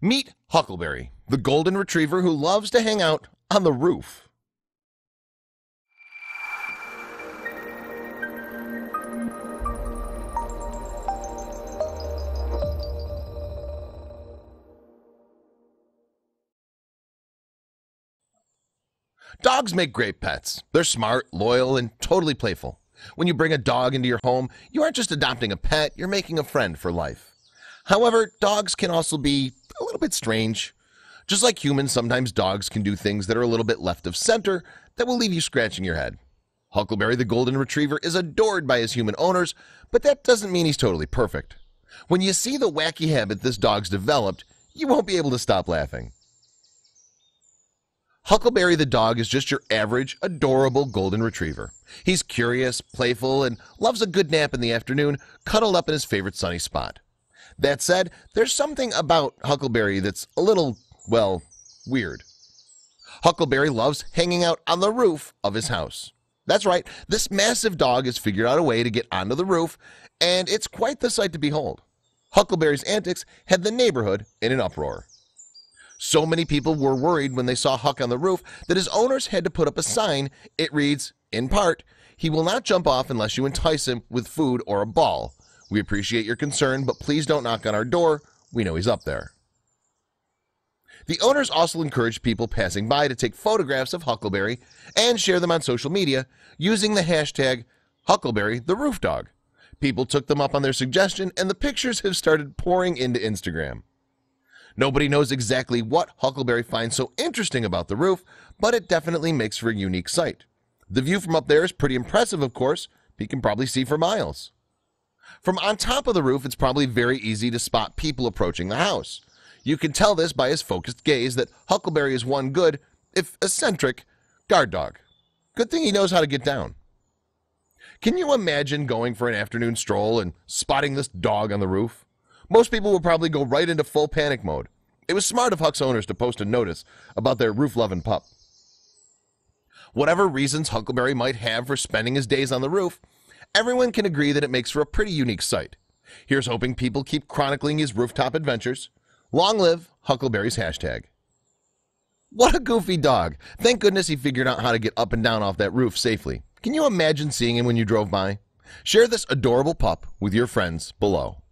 Meet Huckleberry, the golden retriever who loves to hang out on the roof. Dogs make great pets. They're smart, loyal, and totally playful. When you bring a dog into your home, you aren't just adopting a pet, you're making a friend for life. However, dogs can also be little bit strange. Just like humans, sometimes dogs can do things that are a little bit left of center that will leave you scratching your head. Huckleberry the Golden Retriever is adored by his human owners, but that doesn't mean he's totally perfect. When you see the wacky habit this dog's developed, you won't be able to stop laughing. Huckleberry the dog is just your average, adorable golden retriever. He's curious, playful, and loves a good nap in the afternoon, cuddled up in his favorite sunny spot. That said, there's something about Huckleberry that's a little, well, weird. Huckleberry loves hanging out on the roof of his house. That's right, this massive dog has figured out a way to get onto the roof, and it's quite the sight to behold. Huckleberry's antics had the neighborhood in an uproar. So many people were worried when they saw Huck on the roof that his owners had to put up a sign. It reads, in part, he will not jump off unless you entice him with food or a ball. We appreciate your concern, but please don't knock on our door. We know he's up there. The owners also encouraged people passing by to take photographs of Huckleberry and share them on social media using the hashtag Huckleberry the Roof Dog. People took them up on their suggestion, and the pictures have started pouring into Instagram. Nobody knows exactly what Huckleberry finds so interesting about the roof, but it definitely makes for a unique sight. The view from up there is pretty impressive, of course. He can probably see for miles. From on top of the roof, it's probably very easy to spot people approaching the house. You can tell this by his focused gaze that Huckleberry is one good, if eccentric, guard dog. Good thing he knows how to get down. Can you imagine going for an afternoon stroll and spotting this dog on the roof? Most people would probably go right into full panic mode. It was smart of Huck's owners to post a notice about their roof-loving pup. Whatever reasons Huckleberry might have for spending his days on the roof, everyone can agree that it makes for a pretty unique sight. Here's hoping people keep chronicling his rooftop adventures. Long live Huckleberry's hashtag. What a goofy dog. Thank goodness he figured out how to get up and down off that roof safely. Can you imagine seeing him when you drove by? Share this adorable pup with your friends below.